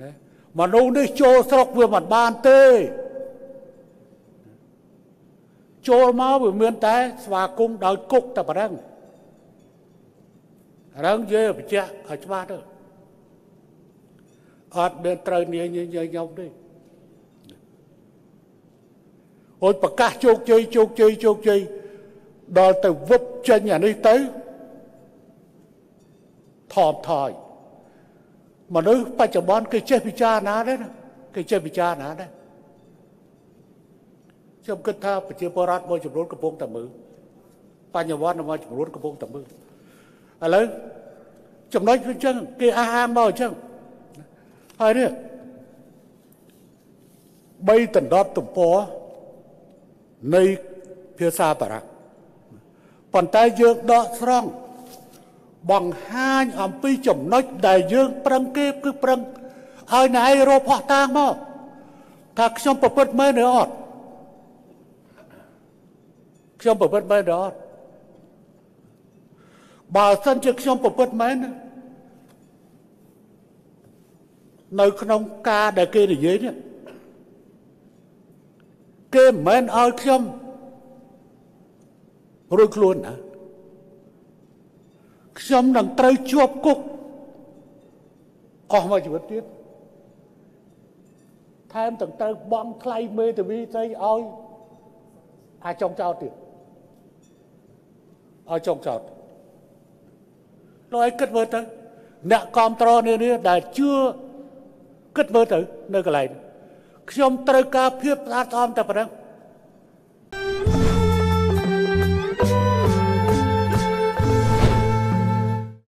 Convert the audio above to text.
ណាមនុស្សនេះចូលស្រុកវាមិនបានទេចូលមកវាមានតែ ស្វាគមន៍ដោយគុកតែប៉ុណ្ណឹងរឹងនិយាយបញ្ជាក់ឲ្យច្បាស់ទៅអត់មានត្រូវនាងខ្ញុំទេអូយប្រកាសជោគជ័យជោគជ័យជោគជ័យដល់ទៅវឹបចេញអានេះទៅថមថយ មនុស្សបច្ចុប្បន្នគេចេះពិចារណាដែរណាគេចេះពិចារណាដែរខ្ញុំគិតថាប្រជាពលរដ្ឋមួយចំនួនកំពុងតែមើលបញ្ញវន្តមួយចំនួនកំពុងតែមើលឥឡូវចំណុចគឺអញ្ចឹងគេអះអាងមកអញ្ចឹងហើយនេះបីដណ្ដប់ទំព័រនៃភាសាបារាំងប៉ុន្តែយើងដកស្រង់ បង្ហាញអំពីចំណុចដែលយើងប្រឹងគេគឺប្រឹងឲ្យណែឯងរកផោះតាងមកថាខ្ញុំប្រព្រឹត្តមែនឬអត់ខ្ញុំប្រព្រឹត្តមែនឬអត់បើសិនជាខ្ញុំប្រព្រឹត្តមែននៅក្នុងការដែលគេនិយាយនេះគេមិនមែនឲ្យខ្ញុំរួចខ្លួនណា ខ្ញុំនឹងត្រូវជាប់គុកអស់មួយជីវិតទៀតថែមទាំងត្រូវបង់ថ្លៃមេធាវីស្អីឲ្យអាចងចោតទៀតឲ្យចងចោតលោកឲ្យគិតមើលទៅអ្នកគ្រប់ត្រនេះនេះដែលជឿគិតមើលទៅនៅកន្លែងខ្ញុំត្រូវការភាពស្អាតស្អំតែប៉ុណ្ណឹង